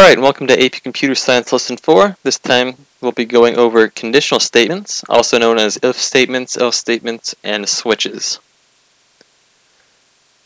Alright, welcome to AP Computer Science Lesson 4. This time we'll be going over conditional statements, also known as if statements, else statements, and switches.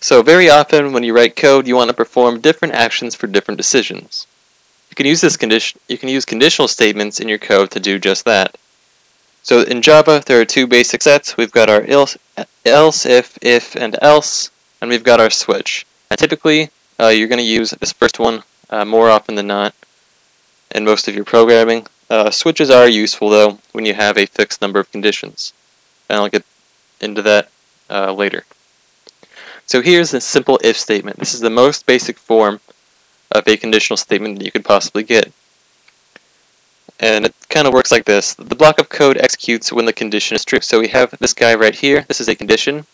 So very often when you write code, you want to perform different actions for different decisions. You can use this condition you can use conditional statements in your code to do just that. So in Java, there are two basic sets. We've got our else, else if, if, and else, and we've got our switch. And typically, uh, you're going to use this first one uh, more often than not in most of your programming. Uh, switches are useful though when you have a fixed number of conditions. And I'll get into that uh, later. So here's a simple if statement. This is the most basic form of a conditional statement that you could possibly get. And it kind of works like this. The block of code executes when the condition is true. So we have this guy right here. This is a condition.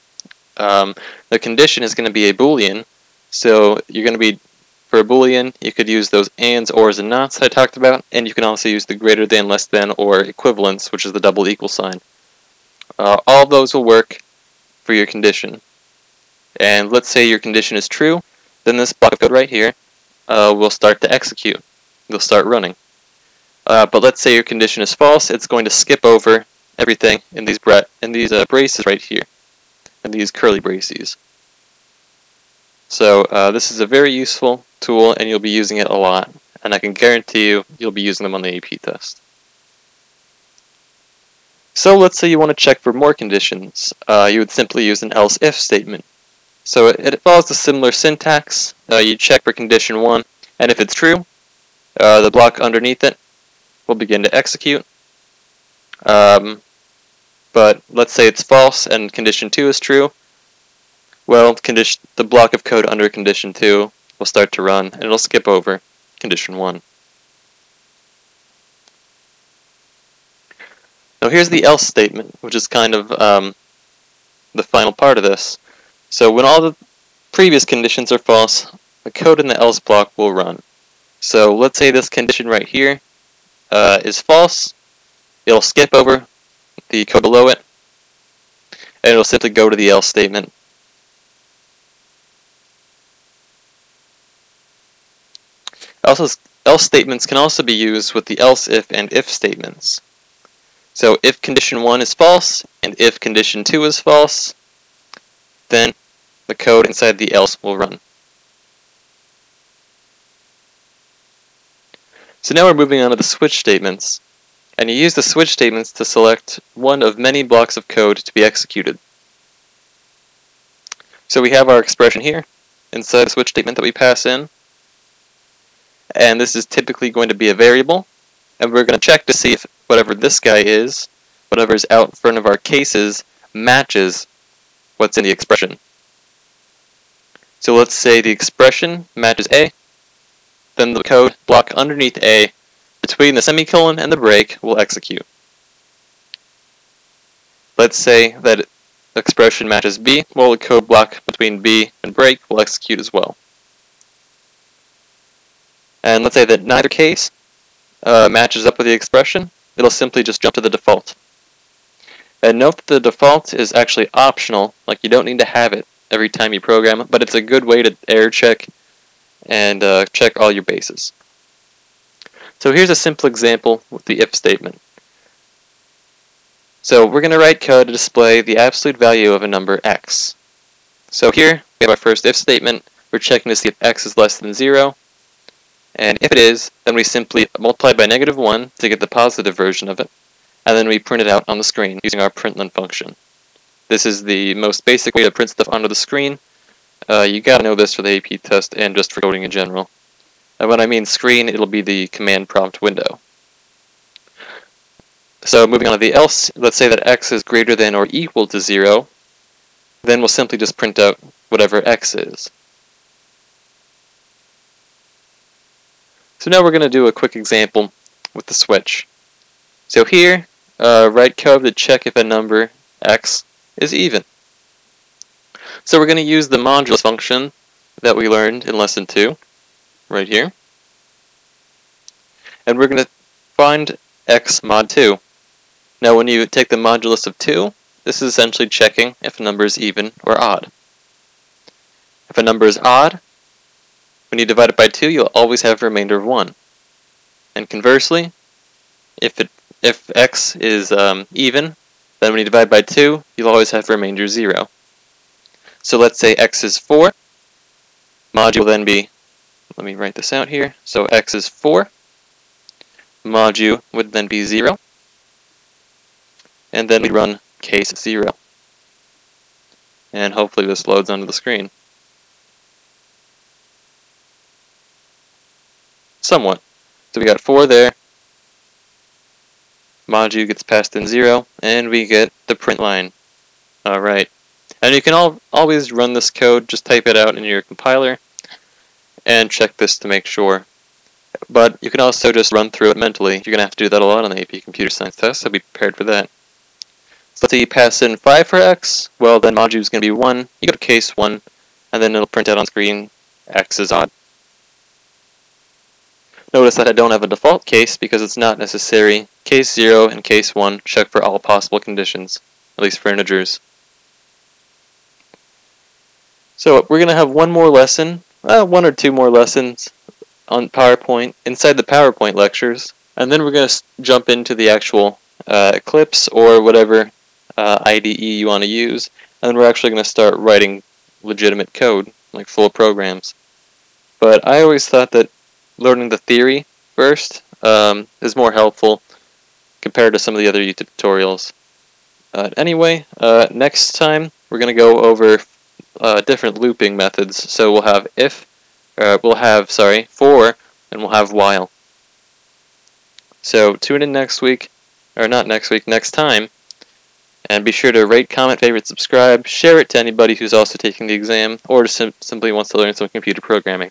Um, the condition is going to be a boolean. So you're going to be for a boolean, you could use those ands, ors, and nots I talked about, and you can also use the greater than, less than, or equivalence, which is the double equal sign. Uh, all those will work for your condition. And let's say your condition is true, then this block of code right here uh, will start to execute. It'll start running. Uh, but let's say your condition is false, it's going to skip over everything in these, bra in these uh, braces right here, in these curly braces. So uh, this is a very useful tool and you'll be using it a lot. And I can guarantee you, you'll be using them on the AP test. So let's say you want to check for more conditions. Uh, you would simply use an else if statement. So it, it follows a similar syntax. Uh, you check for condition 1, and if it's true, uh, the block underneath it will begin to execute. Um, but let's say it's false and condition 2 is true, well, condition the block of code under condition 2 will start to run, and it'll skip over condition 1. Now here's the else statement, which is kind of um, the final part of this. So when all the previous conditions are false, the code in the else block will run. So let's say this condition right here uh, is false. It'll skip over the code below it, and it'll simply go to the else statement Else, else statements can also be used with the else if and if statements. So if condition 1 is false, and if condition 2 is false, then the code inside the else will run. So now we're moving on to the switch statements. And you use the switch statements to select one of many blocks of code to be executed. So we have our expression here inside the switch statement that we pass in and this is typically going to be a variable, and we're going to check to see if whatever this guy is, whatever is out in front of our cases, matches what's in the expression. So let's say the expression matches A, then the code block underneath A between the semicolon and the break will execute. Let's say that expression matches B, well the code block between B and break will execute as well. And let's say that neither case uh, matches up with the expression, it'll simply just jump to the default. And note that the default is actually optional, like you don't need to have it every time you program, but it's a good way to error check and uh, check all your bases. So here's a simple example with the if statement. So we're going to write code to display the absolute value of a number x. So here we have our first if statement. We're checking to see if x is less than 0, and if it is, then we simply multiply by negative 1 to get the positive version of it, and then we print it out on the screen using our println function. This is the most basic way to print stuff onto the screen. Uh, you gotta know this for the AP test and just for coding in general. And when I mean screen, it'll be the command prompt window. So moving on to the else, let's say that x is greater than or equal to 0, then we'll simply just print out whatever x is. So now we're going to do a quick example with the switch. So here, uh, write code to check if a number x is even. So we're going to use the modulus function that we learned in lesson 2, right here. And we're going to find x mod 2. Now when you take the modulus of 2, this is essentially checking if a number is even or odd. If a number is odd, when you divide it by 2, you'll always have a remainder of 1. And conversely, if it if x is um, even, then when you divide by 2, you'll always have remainder 0. So let's say x is 4. Modu will then be, let me write this out here. So x is 4. Modu would then be 0. And then we run case 0. And hopefully this loads onto the screen. Somewhat. So we got 4 there. Modu gets passed in 0, and we get the print line. Alright. And you can all, always run this code, just type it out in your compiler, and check this to make sure. But you can also just run through it mentally. You're going to have to do that a lot on the AP Computer Science test, so be prepared for that. So let's say you pass in 5 for x, well then Modu is going to be 1, you go to case 1, and then it'll print out on screen x is odd. Notice that I don't have a default case because it's not necessary. Case 0 and case 1 check for all possible conditions, at least for integers. So we're going to have one more lesson, uh, one or two more lessons on PowerPoint inside the PowerPoint lectures, and then we're going to jump into the actual uh, Eclipse or whatever uh, IDE you want to use, and then we're actually going to start writing legitimate code, like full programs. But I always thought that learning the theory first um, is more helpful compared to some of the other YouTube tutorials. Uh, anyway, uh, next time we're going to go over uh, different looping methods. So we'll have if, uh, we'll have, sorry, for, and we'll have while. So tune in next week, or not next week, next time, and be sure to rate, comment, favorite, subscribe, share it to anybody who's also taking the exam, or just sim simply wants to learn some computer programming.